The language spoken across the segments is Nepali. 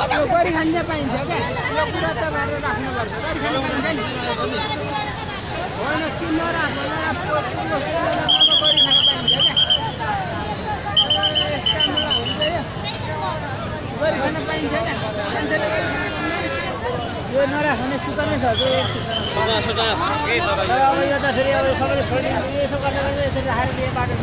हाम्रो गरी पाइन्छ क्या यो कुरा त राख्नुपर्छ पाइन्छ होइन पाइन्छ क्या। यो नराख्ने सुत नै छ। तर अब यो त फेरि अब सबैले छोडिदिनु यसो गरेर गर्दै यसरी राखेर दिए बाटो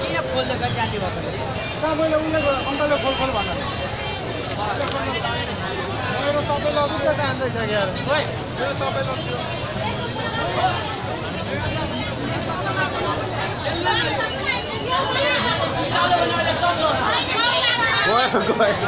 किन खोल्दै जाने भएको तपाईँले उनीहरूको अङ्कलले खोल खोल भन्नु मेरो त जान्दैछ मेरो सबैले गयो गयो।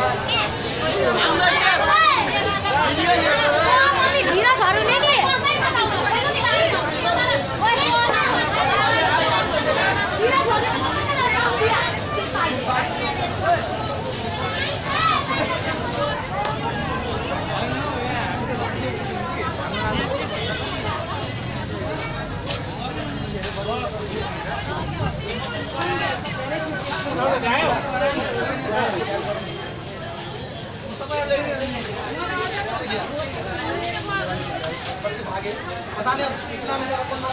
Adami, ¿qué cambia la colma?